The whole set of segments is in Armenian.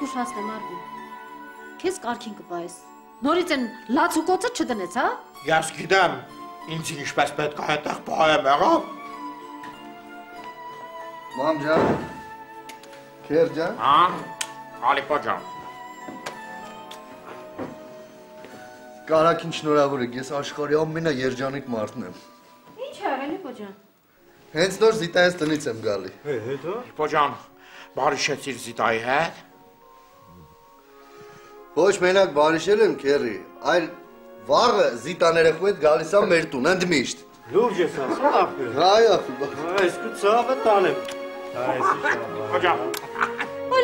նախորդ ուզում եմ զգուշ հասնեմ արվի։ Քեզ կարքին կպայես։ Նորից են լաց ու կոծը չդնեց, հա։ Ես գիտեմ, ինձ ինչպես պետք է այդտեղ պահեմ եղավ։ Մամ ջան։ Քեր ջան։ Հա, Ալիպա ջան։ Կարակին շնորհավոր եք, ես աշխարհի ամենա երջանիկ մարդն եմ։ Ինչ է արել Լիպոջան։ Հենց նոր զիտայից տնից եմ գալի։ Հետո Ալիպա ջան, բարիշեցիր զիտայի հետ։ Ոչ մենակ բարիշել եմ քերի, այլ վաղը զիտաներեխու հետ գալիս եմ մեր տուն, ընդմիշտ։ լուրջ ես ասում ապի։ Հայ ապի։ բա։ Այս կու ցավը տանեմ։ Այս ինչ Ալիպա ջան,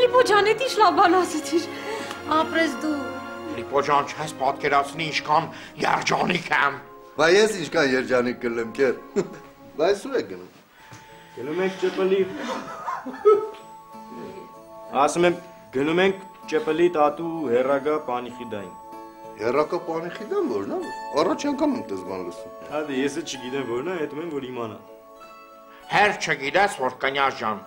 Լիպոջան, էդ ինչ լավ բան ասեցիր։ Ապրես դու։ Ալիպա ջան, չես պատկերացնի ինչքան երջանիկ եմ։ Բա ես ինչքան երջանիկ կլեմ քեր։ Բայց ու եք գնում։ Գնում ենք ճպլի։ Ասում եմ գնում ենք ճպլի տատու հերագա պանիխիդային։ Երակա պանի խիդան որն է։ Առաջ անգամ եմ դες բան լսում։ Հա ես էլ չգիտեմ որն է, հետո եմ որ իմանա։ Հեր չգիտես, որ կնյազ ջան,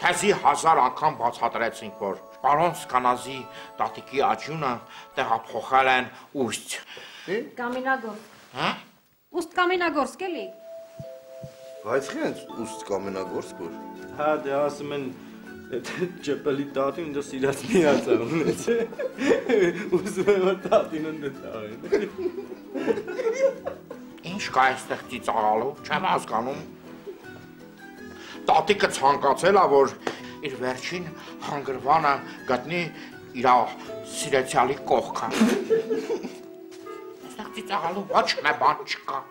քեզի հազար անգամ բացատրեցինք, որ պարոն Սկանազի տատիկի աճյունը տեղափոխել են ուստի։ Կամինագործ։ Հա? Ուստ կամինագործ կելի։ Բայց խենց ուստ կամենագործ կոր։ Հա դե ասում են ճպլի տատին դու սիրած միացա ունեց։ Ուզում եմ որ տատին ընդ տաղեն։ Ինչ կա այստեղ ծիծաղալու, չեմ հասկանում։ Տատիկը ցանկացել է, որ իր վերջին հանգրվանը գտնի իր սիրեցյալի կողքը։ Այստեղ ծիծաղալու ոչ մի բան չկա։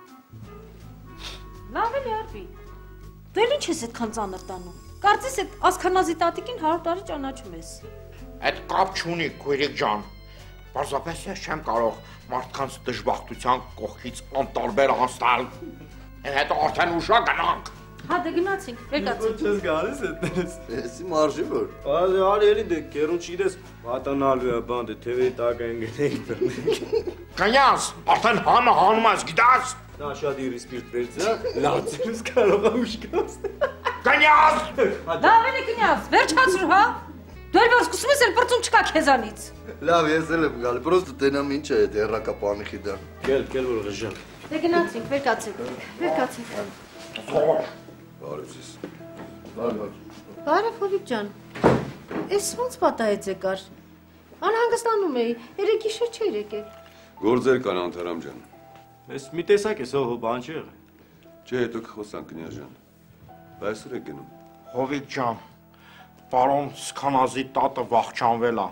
Լավ էլի արվի։ էլ ինչ ես այդքան ծանր տանում։ Կարծես այդ ասքանազի տատիկին 100 տարի ճանաչում ես։ Այդ կապ չունի, քույրիկ ջան։ Պարզապես ես չեմ կարող մարդկանց դժբախտության կողքից անտարբեր անցնել։ Այն հետո արդեն ուշա գնանք։ Հա դե գնացինք, վերկացինք։ Չես գալիս այդպես։ Էսի մարժի որ։ Ալի ալի էլի դե կերուն չիդես վատանալու է բան դե թևի տակ են գնենք։ Կնյաս, արդեն համը հանում ես, գիտես։ Նա շատ իրիսպիրտ վերցա, լացես կարող է ուշկաս։ Կնյաս։ Լավ էլի կնյաս, վերջացրու, հա։ Դու էլ ոնց սկսում ես էլ բրծում չկա քեզանից։ Լավ, ես էլ եմ գալի, պրոստը տենամ ինչ է այդ երակա պանի խիդան։ Գել, գել որ ղժան։ Դե գնացինք, վերկացինք։ Վերկացինք։ Բարև ձեզ։ Բարև։ Բարև Հովիկ ջան։ Էս ոնց պատահեց եկար։ Անհանգստանում էի, երեք գիշեր չէր եկել։ Գործեր կան Անթարամ ջան։ Ես մի տեսակ ես հո բան չի եղել։ Չէ, հետո կխոսանք կնյազ սուր եք գնում։ Հովիկ ջան, պարոն Սքանազի տատը վախճանվել է։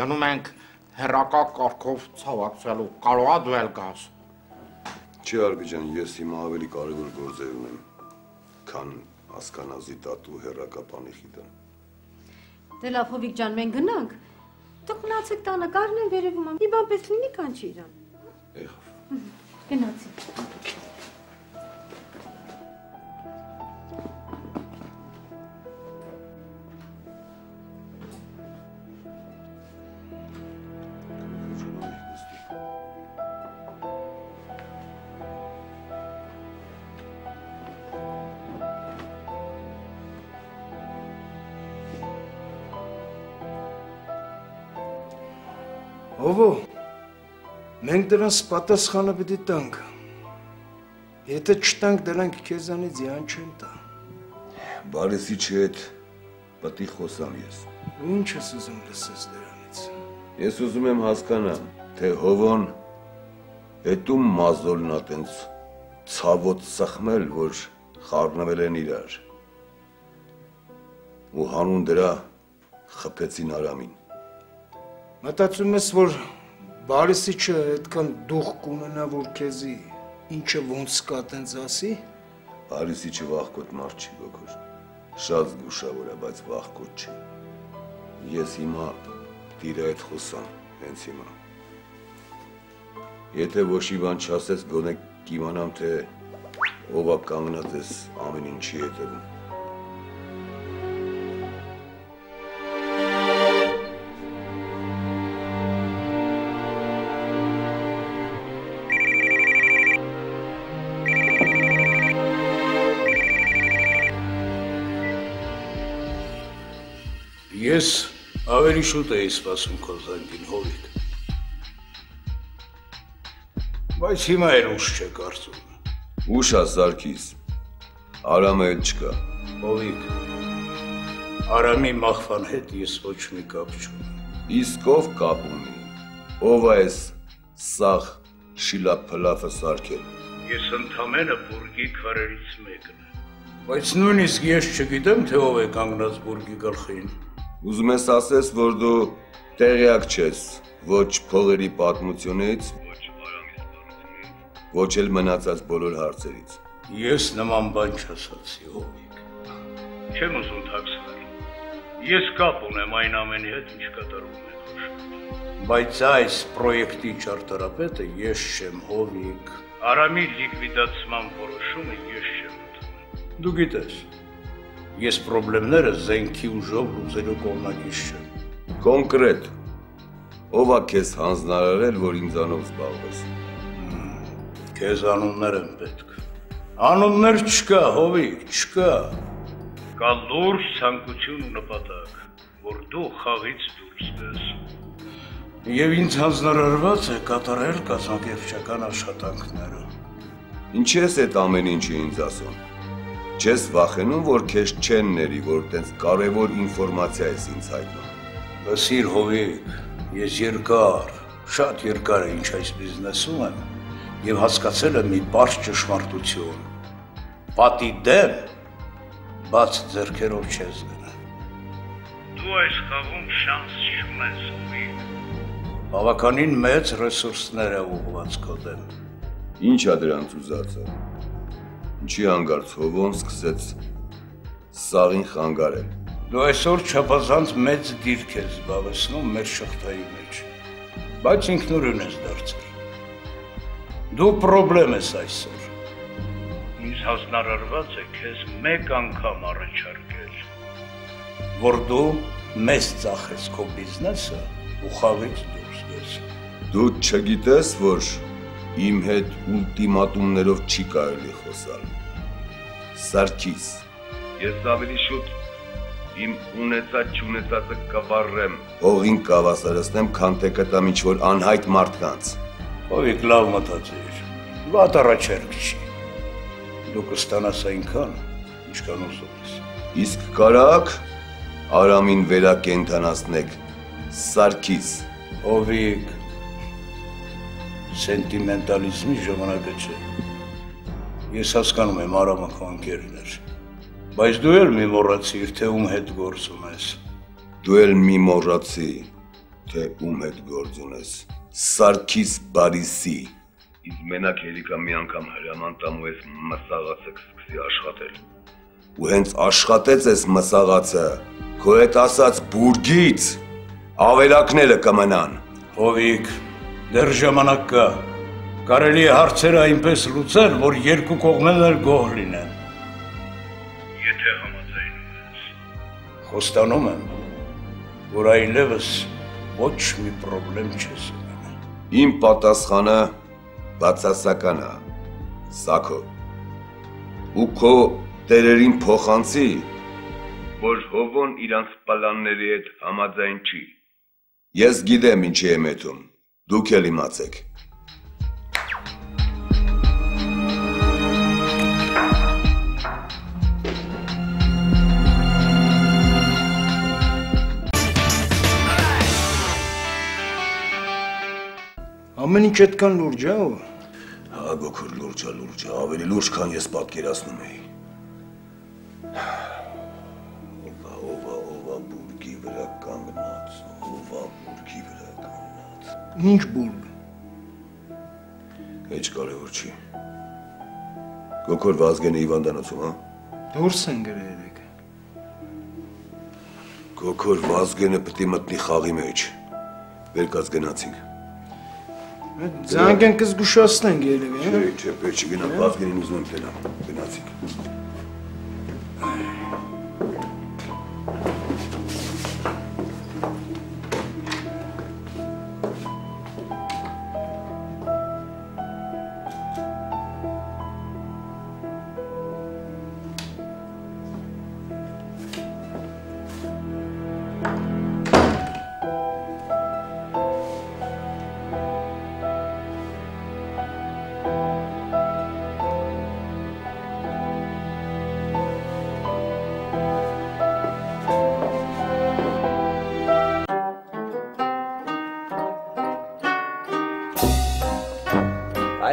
Գնում ենք հերակա կարգով ցավակցելու։ Կարող է դու էլ գաս։ Չի Արբի ջան, ես հիմա ավելի կարևոր գործեր ունեմ, քան ասկանազի տատու հերակապանի խիտը։ Դե լավ Հովիկ ջան, մենք գնանք։ Դուք մնացեք տանը, կարնեն վերևում Մի բան պետք լինի կանչի իրան։ Եղավ։ Գնացինք։ Մենք դրանց պատասխանը պիտի տանք։ Եթե չտանք դրանք քեզանից յան չեն տա։ Բարեսի չետ պտի խոսամ ես։ Ինչ ես ուզում լսես դրանից։ Ես ուզում եմ հասկանամ, թե հովոն հետում մազոլն ա տենց ցավոտ սխմել, որ խառնվել են իրար։ Ու հանուն դրա խփեցին Արամին։ Մտածում ես, որ բարեսիչը այդքան դուխ կունենա, որ քեզի ինչը ոնց կա տենց ասի։ Բարեսիչը վախկոտ մարդ չի գոքոր։ Շատ զգուշավոր է, բայց վախկոտ չի։ Ես հիմա դիրա հետ խոսամ, հենց հիմա։ Եթե ոչ մի բան չասես, գոնե կիմանամ, թե ով է կանգնած ես ամեն ինչի հետևում։ ավելի շուտ էի սպասում քո զանգին հովիկ։ Բայց հիմա էլ ուշ չէ կարծում։ Ուշ է Սարգիս։ Արամը էլ չկա։ Հովիկ։ Արամի մախվան հետ ես ոչ մի կապ չունեմ։ Իսկ ով կապ ունի։ Ով է այս սաղ շիլափլաֆը սարքել։ Ես ընդամենը բուրգի քարերից մեկն եմ։ Բայց նույնիսկ ես չգիտեմ, թե ով է կանգնած բուրգի գլխին։ Ուզում ես ասես, որ դու տեղյակ չես ոչ փողերի պատմությունից, ոչ էլ մնացած բոլոր հարցերից։ Ես նման բան չասացի, հովիկ։ Չեմ ուզում թաքցնել։ Ես կապ ունեմ այն ամենի հետ, ինչ կատարվում է շուրջը։ Բայց այս պրոյեկտի ճարտարապետը ես չեմ, հովիկ։ Արամի լիկվիդացման որոշումը ես չեմ Դու գիտես, ես խնդիրները զենքի ուժով լուծելու կողմնակից չեմ։ Կոնկրետ ով է քեզ հանձնարարել, որ ինձանով զբաղվես։ Քեզ անուններ են պետք։ Անուններ չկա, հովիկ, չկա։ Կա լուրջ ցանկություն ու նպատակ, որ դու խաղից դուրս ես։ Եվ ինձ հանձնարարված է կատարել կազմակերպչական աշխատանքները։ Ինչի՞ ես այդ ամեն ինչը ինձ ասում։ Չես վախենում, որ քեզ չեն ների, որ տենց կարևոր ինֆորմացիա ես ինձ հայտնում։ Լսիր հովիկ, ես երկար, շատ երկար է ինչ այս բիզնեսում եմ եւ հասկացել եմ մի բարձ ճշմարտություն։ Պատի դեմ բաց ձեռքերով չես գնա։ Դու այս խաղում շանս չունես, հովիկ։ Բավականին մեծ ռեսուրսներ է ուղղված քո դեմ։ Ինչ է դրանց ուզածը։ Ինչի հանգարց հովոն սկսեց սաղին խանգարել։ Դու այսօր չափազանց մեծ դիրք ես զբաղեցնում մեր շղթայի մեջ, բայց ինքնուրույն ես դարձել։ Դու խնդրեմ ես այսօր։ Ինձ հասնարարված է քեզ մեկ անգամ առաջարկել, որ դու մեզ ծախես քո բիզնեսը ու խաղից դուրս գես։ Դու չգիտես, որ իմ հետ ուլտիմատումներով չի կարելի խոսալ։ Սարգիս, ես ավելի շուտ իմ ունեցած չունեցածը կվառեմ, հողին կավասարացնեմ, քան թե կտամ ինչ-որ անհայտ մարդկանց։ Ովիկ լավ մտածիր, վատ առաջերք չի։ Դու կստանաս այնքան, ինչքան ուզում ես։ Իսկ կարակ Արամին վերակենդանացնեք, Սարգիս։ Ովիկ, սենտիմենտալիզմի ժամանակը չէ։ Ես հասկանում եմ Արամը քո ընկերն էր, բայց դու էլ մի մոռացիր, թե ում հետ գործ ունես։ Դու էլ մի մոռացի, թե ում հետ գործ ունես։ Սարգիս Բարիսի։ Իսկ մենակ երիկա մի անգամ հրաման տամ ու ես մսաղացը կսկսի աշխատել։ Ու հենց աշխատեց այս մսաղացը, քո հետ ասած բուրգից ավելակները կմնան։ Հովիկ, Դեռ ժամանակ կա։ Կարելի է հարցերը այնպես լուծել, որ երկու կողմերն էլ գոհ լինեն։ Եթե համաձայնում ես։ Խոստանում եմ, որ այլևս ոչ մի խնդրեմ չես ունենա։ Իմ պատասխանը բացասական է։ Սակո։ Ու քո տերերին փոխանցի, որ հովոն իրանց պլանների հետ համաձայն չի։ Ես գիտեմ ինչի եմ ետում։ Դուք էլ իմացեք։ Ամեն ինչ այդքան լուրջ է, ո՞։ Հա, գոքր լուրջ է, լուրջ է, ավելի լուրջ, քան ես պատկերացնում էի։ Ովա, ովա, ովա բուրգի վրա կանգնած, ովա բուրգի վրա Ինչ բուրգ։ Ինչ կարևոր չի։ Գոքոր Վազգենը Իվանդանոցում, հա։ Դուրս են գրել երեք։ Գոքոր Վազգենը պետք է մտնի խաղի մեջ։ Վերկած գնացինք։ Ձանգեն կզգուշացնենք երևի, հա։ Չէ, չէ, պետք չի գնա Վազգենին ուզում եմ տենալ։ Գնացինք։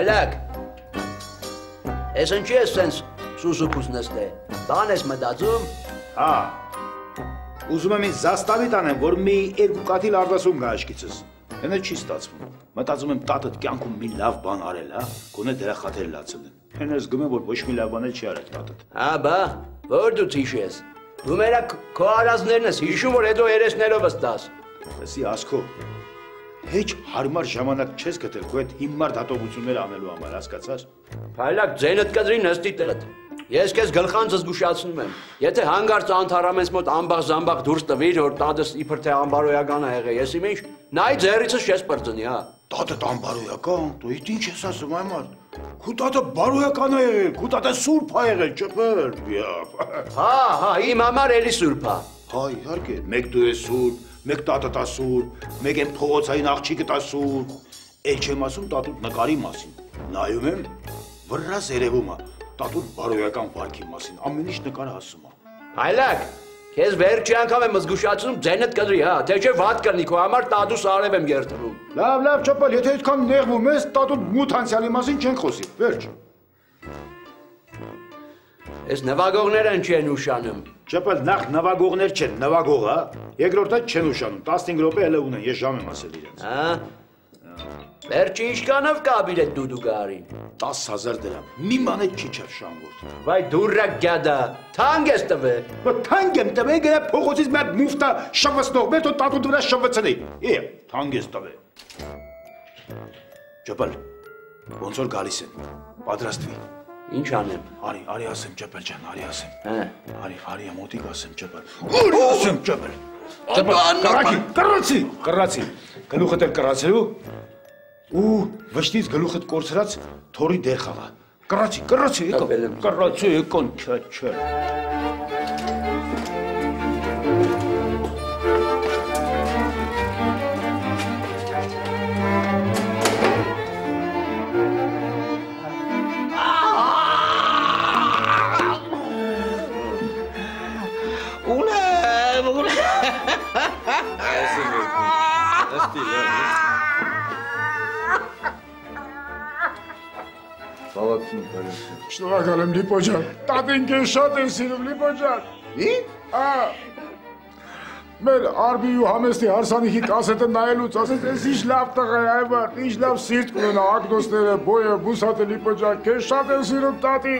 Այլակ։ Ես ինչի ես սենց սուսուփուս նստե։ Բան ես մտածում։ Հա։ Ուզում եմ ինձ զաստավի տանեմ, որ մի երկու կաթիլ արտասում գա աչքիցս։ Հենա չի ստացվում։ Մտածում եմ տատդ կյանքում մի լավ բան արել, հա, գոնե դրա խաթեր լացնել։ Հենա զգում եմ, որ ոչ մի լավ բան էլ չի արել տատդ։ Հա, բա, որ դու հիշես։ Դու մերա քո արածներն ես հիշում, որ հետո երեսներովս տաս։ Լսի ասքո։ Հեչ հարմար ժամանակ չես գտել քո այդ հիմար դատողություններ անելու համար, հասկացար։ Փայլակ ձենդ կդրի նստի տեղդ։ Ես քեզ գլխանցը զգուշացնում եմ։ Եթե հանգարց անթարամես մոտ ամբախ զամբախ դուրս տվիր, որ տադս իբր թե ամբարոյական ա եղել, ես իմ ինչ, նայ ձերիցս չես բրծնի, հա։ Տատը ամբարոյական, դու ինչ ես ասում այ մար։ Քու տատը բարոյական ա եղել, քու տատը սուրբ ա եղել, ճպր։ Հա, հա, իմ համար էլի սուրբ ա։ Հա, իհարկե, մեկ դու ես սուրբ, մեկ տատը տա սուրբ, մեկ են փողոցային աղջիկը տա սուրբ։ Էլ չեմ ասում տատուտ նկարի մասին։ Նայում եմ, վրաս երևում ա, տատուտ բարոյական վարքի մասին, ամեն ինչ նկարը ասում ա։ Փայլակ, քեզ վերջի անգամ եմ զգուշացնում ձենդ կդրի, հա, թե չէ վատ կլինի քո համար տադուս արև եմ երթվում։ Լավ, լավ, ճապալ, եթե այդքան նեղվում ես, տատուտ մութ անցյալի մասին չենք խոսի։ Վերջ։ Այս նվագողները ինչ են ուշանում։ Ճապալ, նախ նվագողներ չեն, նվագող, հա։ Երկրորդը չեն ուշանում, 15 րոպե հələ ունեն, ես ժամ եմ ասել իրենց։ Հա։ Վերջի ինչքանով կա բիլետ դուդու գարին։ 10000 դրամ։ Մի ման էլ չի չար շանգորդ։ Վայ դուրը գադա, թանկ ես տվել։ Բա թանկ եմ տվել, գրա փողոցից մի հատ մուֆտա շվացնող, մեր թո տատուտ վրա շվացնի։ Է, թանկ ես տվել։ Ճապալ, ոնց որ գալիս են։ Պատրաստվի։ Ինչ անեմ։ Արի, արի ասեմ ճապալ ջան, արի ասեմ։ Հա։ Արի, արի մոտիկ ասեմ ճապալ։ Արի ասեմ ճապալ։ Ճապալ, կռակի, կռացի, կռացի։ Գլուխդ էլ կռացելու ու վշտից գլուխդ կորցրած թորի դեր խաղա։ Կռացի, կռացի, եկա։ Կռացի, եկան, չէ, Բավականին բարի։ Շնորհակալ եմ Լիպո ջան։ Տատին քեզ շատ են սիրում Լիպո ջան։ Ինչ։ Ա Մեր արբիու համեստի հարսանիքի կասետը նայելուց ասեց, «Էս ինչ լավ տղա է, այվար, ինչ լավ սիրտ կունենա, ակդոսները, բոյը, բուսատը Լիպո ջան, քեզ շատ են սիրում տատի»։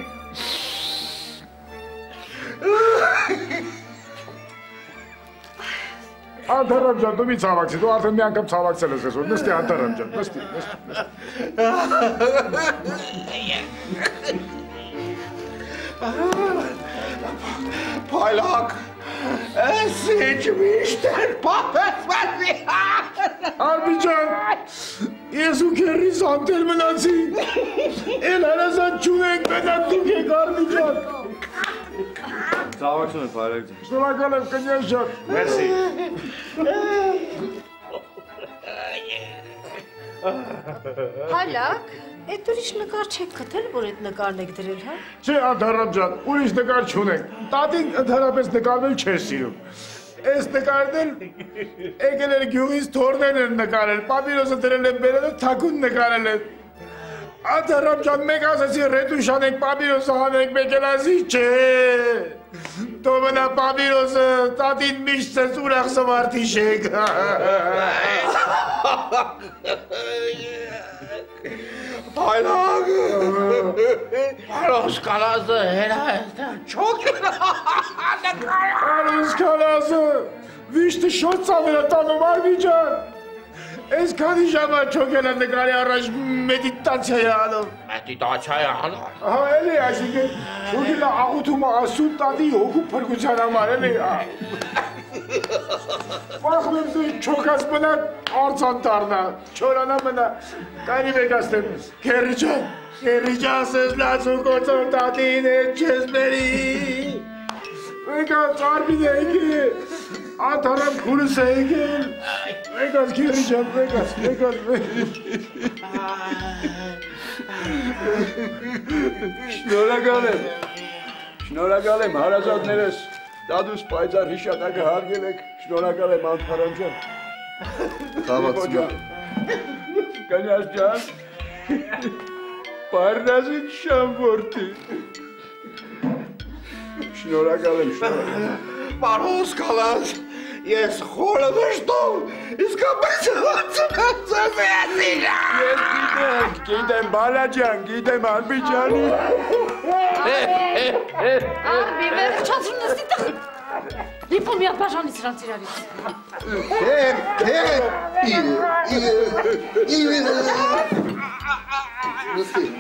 Անդարամ ջան, դու մի ցավակցի, դու արդեն մի անգամ ցավակցել ես այսօր։ Նստի Անդարամ ջան, նստի, նստի։ Փայլակ։ Էս ինչ միշտ էր պապեսվացի։ Արբի ջան, ես ու քերիս անտել մնացի։ Էլ հարազատ չունենք, մենակ դուք եք Արբի ջան։ Ցավակցում եմ, Փայլակ ջան։ Շնորհակալ եմ կնյազ ջան։ Մերսի։ Հալակ, այդ ուրիշ նկար չեք գտել, որ այդ նկարն եք դրել, հա։ Չէ, Անդարամ ջան, ուրիշ նկար չունենք։ Տատին ընդհանրապես նկարվել չէ սիրում։ Այս նկարն էլ եկել էր գյուղից թորներն են նկարել, պապիրոսը դրել են բերել ու թակուն նկարել են։ Անդարամ ջան, մեկ ասացի ռետուշ անենք, պապիրոսը անենք, մեկ էլ ասի չէ։ Դոմնա պապիրոսը, տատին միշտ ես ուրախ սվարտի շեք։ Փայլակ։ Փայլոս կանազը հերա է, չոք։ Արուս քալասը, վիշտը շատ ծավեր է տանում արվի ջան։ Այս քանի ժամա չոքել եմ նկարի առաջ մեդիտացիա է անում։ Մեդիտացիա է անում։ Հա, էլի, այսինքն շուգիլա աղութումը ասում տատի հոգու փրկության համար, էլի։ Վախում եմ դու չոքած մնա արցան դառնա, չորանա մնա։ Կարի մեկ ասեմ, քերի ջան, քերի ջան, սես լացու կոցոր տատին է չես բերի։ Մեկա ծարբին է եկել, աթարամ քուրս է եկել։ Մեկաս քերի ջան, մեկաս, մեկաս, Շնորհակալ եմ։ Շնորհակալ եմ հարազատներս։ Դադուս պայծառ հիշատակը հարգել եք։ Շնորհակալ եմ Անտարան ջան։ Ցավացում եմ։ կնյաս ջան։ Պարնազին շամվորդի։ Շնորհակալ եմ, շնորհակալ։ Պարոն Սկալած, ես խորը վշտում, իսկապես եմ ձեզ ետիրա։ Ես գիտեմ, գիտեմ բալաջան, գիտեմ Ալբիջանի։ Արբի վերջացրու նստի տղ։ Լիփում մի բաժանի սրանց իրարից։ Քեր, քեր։ Նստի։ Ատարամ ջան, Let's see.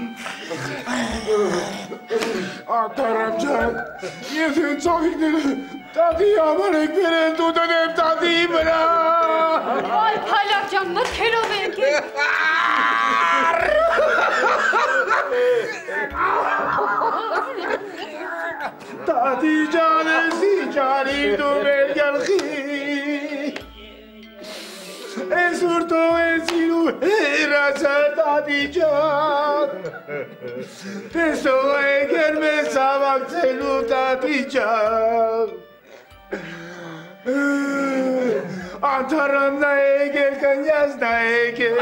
Ataramcan. Yesin çakıktın. Tati aman ekmenin tutun hep tati bıra. Ay palakcan ne telo belki. Tati canı si canı tu belki. ez urtu ez iru erratzatatitxak. Ez doa egen bezabak zelutatitxak. Antarran da egen, kanjaz da egen,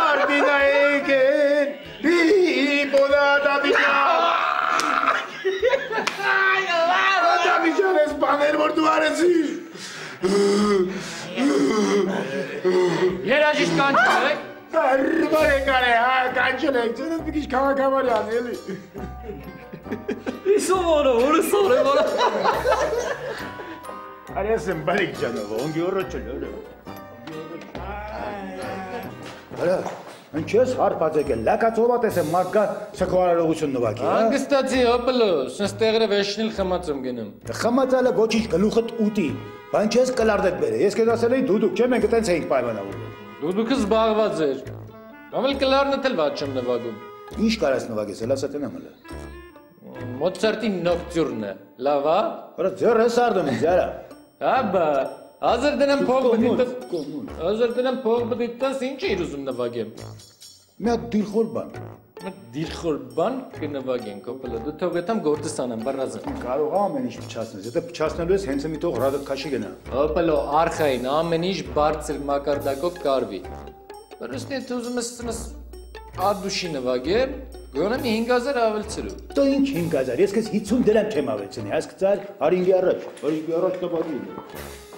arti da egen, ipo da tatitxak. Tatitxak ez baner bortu. Տատի ջան։ Դավիճան ես բաներ որ դու արեցիր։ Երաժիշտ կանչեք։ Բարեկար է, հա, կանչելեք, ձեզ մի քիչ քաղաքավարյան էլի։ Իսովորը, որը սորևորը։ եմ բարիկ ջանով, օնգի օրոչել։ Արա, Ինչես հարբած եկել, լակացովա տեսեմ մարդկան սկվարարողություն նվակի, հա։ Հանգստացի հոպլոս, ընստեղը վեշնել խմած եմ գնում։ Խմածալը ոչինչ գլուխդ ուտի, բան չես կլարդեք բերե։ Ես քեզ ասել էի դուդուկ, չէ՞ մենք այտենց էինք պայմանավորվել։ Դուդուկը զբաղված էր։ Ավել կլարնդ էլ վատ չեմ նվագում։ Ինչ կարաս նվագես, հələ ասա տենամ հələ։ Մոցարտի նոկտյուրնը, լավ հա։ է։ Բա ձեռը սարդում, ձարա։ Հա բա։ 1000 դրամ փող պետք է տաս։ 1000 դրամ փող պետք է տաս, ինչ էիր ուզում նվագեմ։ Մի հատ դիրխոր բան։ Մի դիրխոր բան կնվագենք, հոպլա, դու թող եթամ գործս անեմ, բռազը։ Կարող ամեն ինչ փչացնես, եթե փչացնելու ես, հենց մի թող ռադը քաշի գնա։ Հոպլա, արխային ամեն ինչ բարձր մակարդակով կարվի։ Պրոստի եթե ուզում ես ասես Ադուշի նվագեր, գոնե մի 5000 ավելցրու։ Դու ինչ 5000, ես քեզ 50 դրամ չեմ ավելցնի, հասկացար, արինգի առաջ, արինգի առաջ տվագին։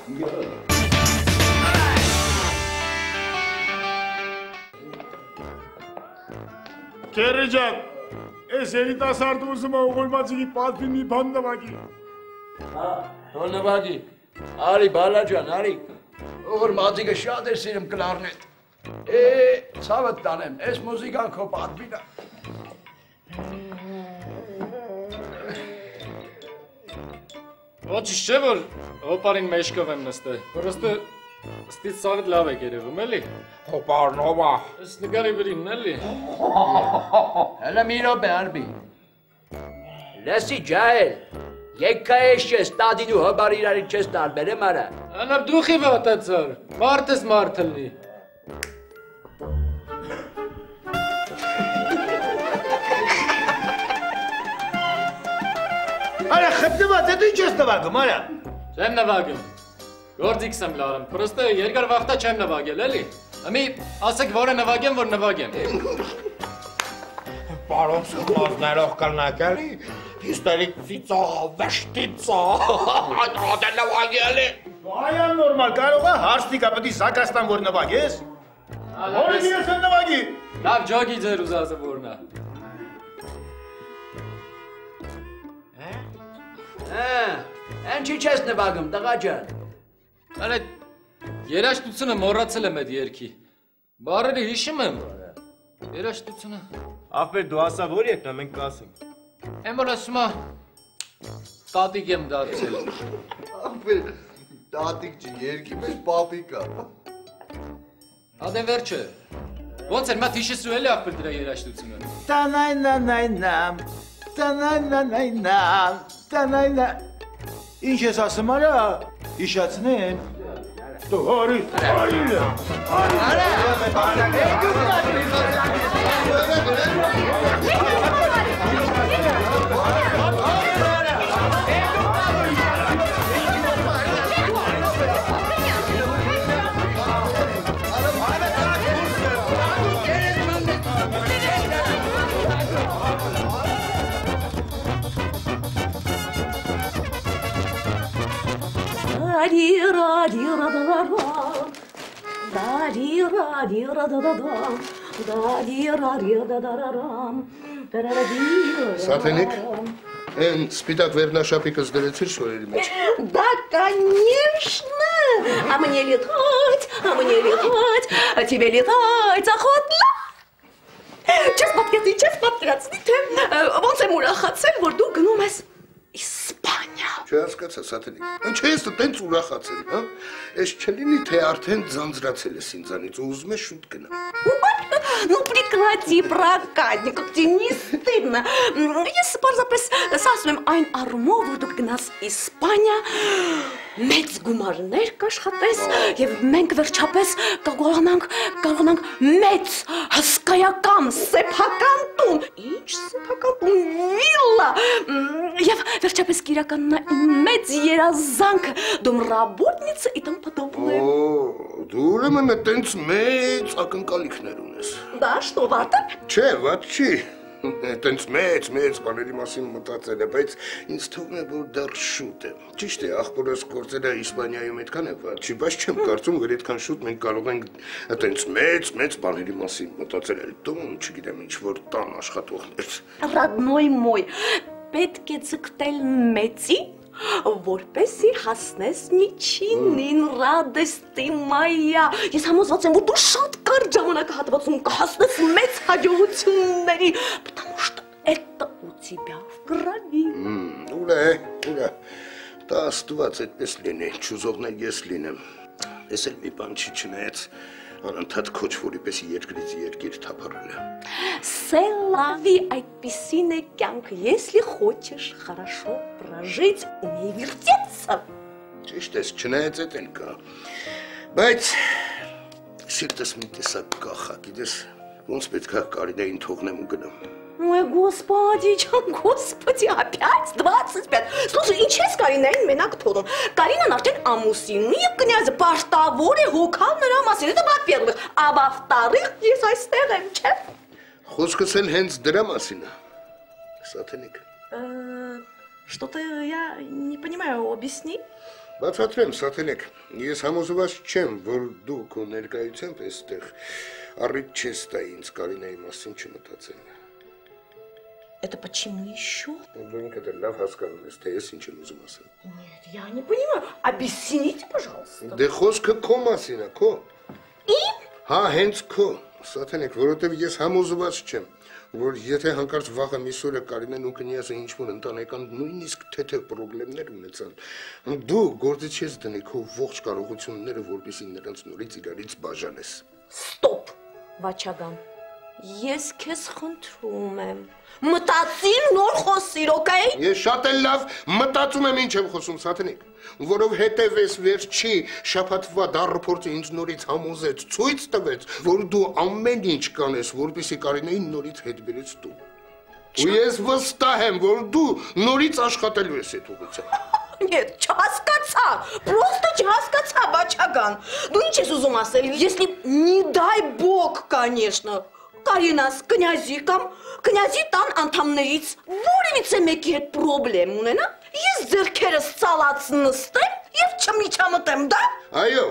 Քերի ջան, ես երիտասարդ ուզում եմ ուղղվածի պատվի մի բան նվագի։ Հո նվագի։ Արի բալաջան, արի։ Ողր մազիկը շատ է սիրում կլարնետ։ Է, ցավը տանեմ, այս մուզիկան քո պատվին է։ Ոչինչ չէ որ հոպարին մեջքով եմ նստել։ Պրոստը ստից սաղդ լավ է երևում, էլի։ Հոպարնովա։ Ըստ նկարի վրին, էլի։ Հələ մի րոպե արբի։ Լսի ջահել։ Եկա ես չես տադին ու հոբար իրարի չես տարբերեմ արա։ Անավ դուխի վատացար։ Մարդս մարդ լնի։ Արա խփնված է դու ինչ ես նվագում, արա։ Չեմ նվագում։ Գործիքս եմ լարում։ Պրոստը երկար վախտա չեմ նվագել, էլի։ Ամի ասեք որը նվագեմ, որ նվագեմ։ Պարոն սխմազներով կլնակ էլի, հիստերիկ ծիծա, վշտիծա, ադել նվագելի։ Այա նորմալ կարող է հարստիկա պետք է Զակաստան որ նվագես։ Որը ես եմ նվագի։ Լավ ջոգի ձեր ուզածը որն է։ Հա, ինչի չես նվագում, տղա ջան։ Արա երաշտությունը մոռացել եմ այդ երկի։ Բարերը հիշում եմ։ Երաշտությունը։ Ախպեր դու ասա որ եկնա մենք կասենք։ Եմ որ ասում է տատիկ եմ դարձել։ Ապեր տատիկ չի, երկի մեջ պապիկա։ Ադեն վերջը։ Ոնց էր մատ հիշեցու էլի ախպեր դրա երաշտությունը։ Տանայնանայնամ, տանայնանայնամ, տանայնա։ Ինչ ես ասում արա, հիշացնեմ։ Դու հորի, հորի։ Дарира, дира, да, да, да. Дарира, дира, да, да, да. Дарира, дира, да, да, да, да. Дарара-дира, Սաթենիկ, да-да-да. այն սպիտակ վերնաշապիկս դրեցիր շորերի մեջ։ Да, конечно! А мне летать, а мне летать, а тебе летать охотно. Չես պատկերացնի, չես պատկերացնի, թե ը, ոնց եմ ուրախացել, որ դու գնում ես Իսպանիա։ Չհասկացա, Սաթենիկ։ Ինչ ես տենց ուրախացել, հա? Էս չլինի թե արդեն ձանձրացել ես ինձանից ու ուզում ես շուտ գնալ։ Ну прекрати, прокатник, как тебе не стыдно. М, Ես պարզապես սա ասում եմ այն առումով, որ դու կգնաս Իսպանիա, մեծ գումարներ կաշխատես եւ մենք վերջապես կկարողանանք կարողանանք մեծ հսկայական սեփական տուն։ Ինչ սեփական տուն, վիլլա։ М, Եվ վերջապես կիրականանա իմ մեծ երազանքը, դում работница и тому подобное։ Օ, դու ուրեմն տենց մեծ ակնկալիքներ ունես։ Да, что, вата? Չէ, ված չի։ տենց մեծ մեծ բաների մասին մտածել է, բայց ինձ թվում է, որ դեռ շուտ է։ Ճիշտ է, ախպորս գործել է Իսպանիայում այդքան է վաճի, բայց չեմ կարծում, որ այդքան շուտ մենք կարող ենք տենց մեծ մեծ բաների մասին մտածել։ Դոն, չգիտեմ, ինչ որ տան աշխատողներ։ Ռադնոյ մոյ, պետք է ցկտել մեծի որպեսի հասնես միջինին ռադեստի մայա։ Ես համոզված եմ, որ դու շատ ժամանակահատվածում կհասնես մեծ հաջողությունների, потому что это у тебя в крови։ Ուրա, ուրա։ Դա աստված այդպես լինի, ճուզողն էլ ես լինեմ։ Ես էլ մի բան չի չնայած անընդհատ քոչվորի պես երկրից երկիր թափառել է։ Սելավի այդպիսին է կյանքը, если хочешь хорошо прожить, умей вертеться։ Ճիշտ ես, չնայած այդ են կա։ Բայց սիրտս մի տեսակ կախա, գիտես, ոնց պետք է Կարինային թողնեմ ու գնամ։ Ой, господи, чё, господи, опять 25. Слушай, ինչ ես Կարինային մենակ թողնում։ Կարինան արդեն ամուսինն է, եւ կնյազը պաշտավոր է հոգալ նրա մասին։ Это во-первых, а во-вторых, ես այստեղ եմ, չէ՞։ Խոսքս էլ հենց դրա մասին է։ Սաթենիկ։ Э, Что-то я не понимаю, объясни։ Բացատրեմ, Սաթենիկ, ես համոզված չեմ, որ դու քո ներկայությամբ այստեղ առիթ չես տա ինձ Կարինայի մասին չմտածել։ Это почему еще? Դու ինքդ էլ լավ հասկանում ես, թե ես ինչ եմ ուզում ասել։ Нет, я не понимаю. Объясните, пожалуйста։ Դե խոսքը քո մասին է, քո։ Իմ Հա, հենց քո։ Սաթենիկ, որովհետև ես համոզված չեմ, որ եթե հանկարծ վաղը միսօրը Կարինեն ու կնյազը ինչ-որ ընտանեկան նույնիսկ թեթև խնդիրներ ունեցան, դու գործի չես դնի քո ողջ կարողությունները, որպեսզի նրանց նորից իրարից բաժանես։ Ստոպ, Վաչագան։ Ես քեզ խնդրում եմ։ Մտածիր նոր խոսիր, օքեյ։ Ես շատ էլ լավ մտածում եմ ինչ եմ խոսում, Սաթենիկ, որովհետև ես վերջի շփաթվա դառը փորձը ինձ նորից համոզեց, ցույց տվեց, որ դու ամեն ինչ կանես, որպեսզի Կարինեին նորից հետ բերես դու։ Ու ես վստահ եմ, որ դու նորից աշխատելու ես այդ ուղղությամբ։ Нет, չհասկացա։ Просто չհասկացա, Վաչագան։ Դու ինչ ես ուզում ասել, если не дай бог, конечно, Կարինաս կնյազի կամ կնյազի տան անդամներից որևիցե մեկի հետ խնդրեմ ունենա, ես ձեռքերս ցալած նստեմ եւ չմիջամտեմ, դա։ Այո,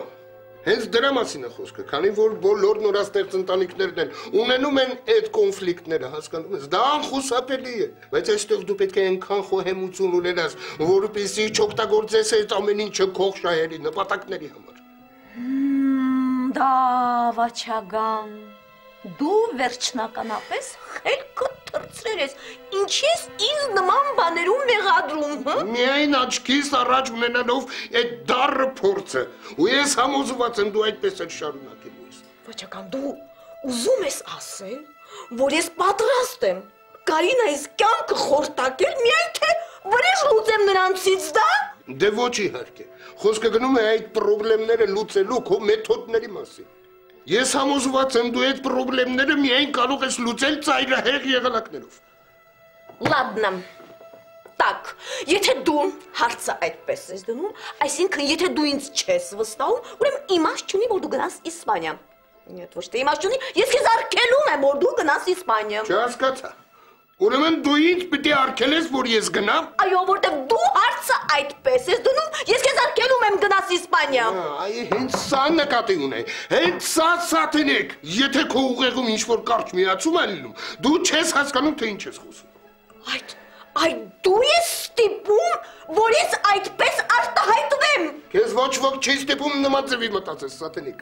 հենց դրա մասին է խոսքը, քանի որ բոլոր նորաստեղծ ընտանիքներն են ունենում են այդ կոնֆլիկտները, հասկանում ես, դա անխուսափելի է, բայց այստեղ դու պետք է այնքան խոհեմություն ունենաս, որպեսզի չօգտագործես այդ ամեն ինչը քող շահերի նպատակների համար։ Դա Վաչագան։ Դու վերջնականապես խելքը թրծրել ես։ Ինչ ես ինձ նման բաներում մեղադրում, հա։ Միայն աչքիս առաջ ունենալով այդ դառը փորձը, ու ես համոզված եմ դու այդպես էլ շարունակելու ես։ Վաչական, դու ուզում ես ասել, որ ես պատրաստ եմ Կարինայիս կյանքը խորտակել, միայն թե վրեժ լուծեմ նրանցից, դա։ Դե ոչ իհարկե։ Խոսքը գնում է այդ խնդիրները լուծելու քո մեթոդների մասին։ Ես համոզված եմ դու այդ խնդիրները միայն կարող ես լուծել ծայրահեղ եղանակներով։ Ладно։ Так, եթե դու հարցը այդպես ես դնում, այսինքն եթե դու ինձ չես վստահում, ուրեմն իմաստ չունի, որ դու գնաս Իսպանիա։ Нет, ոչ թե իմաստ չունի, ես քեզ արգելում եմ, որ դու գնաս Իսպանիա։ Չհասկացա։ Ուրեմն դու ինձ պիտի արգելես, որ ես գնամ։ Այո, որտեղ դու հարցը այդպես ես դնում, ես քեզ արգելում եմ գնաս Իսպանիա։ Այ հենց սա նկատի ունեի։ Հենց սա սատենեք։ Եթե քո ուղեղում ինչ որ կարճ միացում է լինում, դու չես հասկանում թե ինչ ես խոսում։ Այդ Այ դու ես ստիպում, որ ես այդպես արտահայտվեմ։ Քեզ ոչ ոք չի ստիպում նման ձևի մտածես, սատենիկ։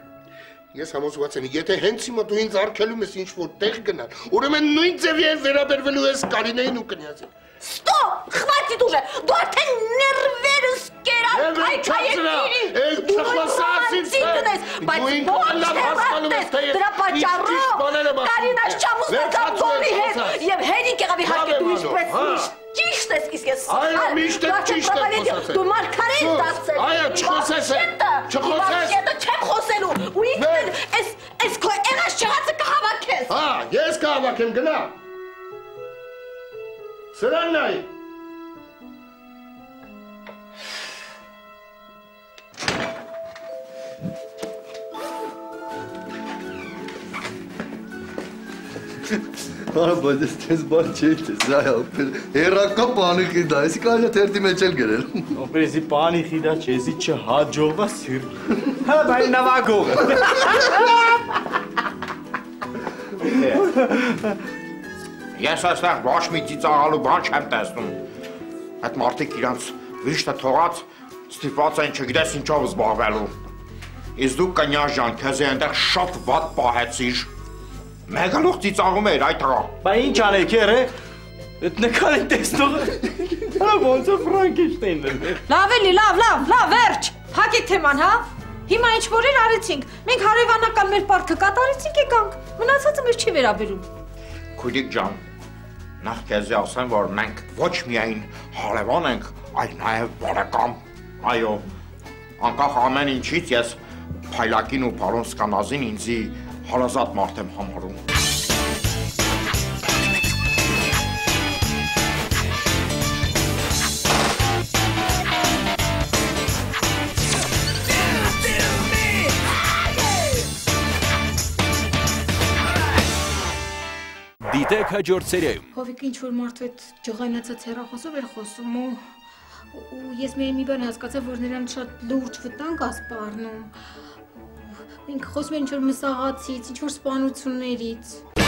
Ես համոզված եմ, եթե հենց հիմա դու ինձ արգելում ես ինչ-որ տեղ գնալ, ուրեմն նույն ձևի է վերաբերվելու ես Կարինեին ու կնյազին։ Ստոպ, խմացի դուժը, դու արդեն ներվերս կերան քայքայեցին։ Դու խոսասից ես, բայց ոչ հեռատես, դրա պատճառով Կարինաս չամուսնացավ գոլի հետ եւ հերիք եղավ իհարկե դու ինչպես միշտ Ճիշտ ես, իսկ ես Այո, միշտ ճիշտ եմ Դու մարգարետ դարձել։ Այո, չխոսես։ Չխոսես։ Ես չեմ խոսելու։ Ու ինքն էս էս քո եղած չհացը կհավաքես։ Հա, ես կհավաքեմ, գնա։ Սրանն այ։ Արա բայց ես տես բան չի տես, այո, հերակա պանիքի դա, եսի կարելի է թերթի մեջ էլ գրել։ Օպերեզի պանիքի դա չեզի չհաջողվա սյուր։ Հա, բայ նավագող։ Ես այստեղ ոչ մի ծիծաղալու բան չեմ տեսնում։ Այդ մարդիկ իրանց վիշտը թողած ստիպված են չգիտես ինչով զբաղվելու։ Իսկ դու կնյար ջան, քեզ այնտեղ շատ վատ պահեցիր։ Մեգալուխ ծիծաղում էր այդ տղա։ Բա ինչ անեք երե։ Այդ նկարին տեսնողը։ Հա ոնց է Ֆրանկենշտեյնն է։ Լավ էլի, լավ, լավ, լավ, վերջ։ Փակեք թեման, հա։ Հիմա ինչ որեր արեցինք։ Մենք հարևանական մեր պարտքը կատարեցինք եկանք։ Մնացածը մեզ չի վերաբերում։ Քույրիկ ջան, նախ քեզ ասեմ, որ մենք ոչ միայն հարևան ենք, այլ նաև բարեկամ։ Այո, անկախ ամեն ինչից ես Փայլակին ու պարոն Սկանազին ինձի հարազատ մարդ եմ համարում։ Դիտեք հաջորդ սերիայում։ Հովիկը ինչ որ մարդու այդ ջղայնացած հեռախոսով էր խոսում ու ու ես միայն մի բան հասկացա, որ նրան շատ լուրջ վտանգ է սպառնում։ Ինքը խոսում է ինչ որ մսաղացից, ինչ որ սպանություններից։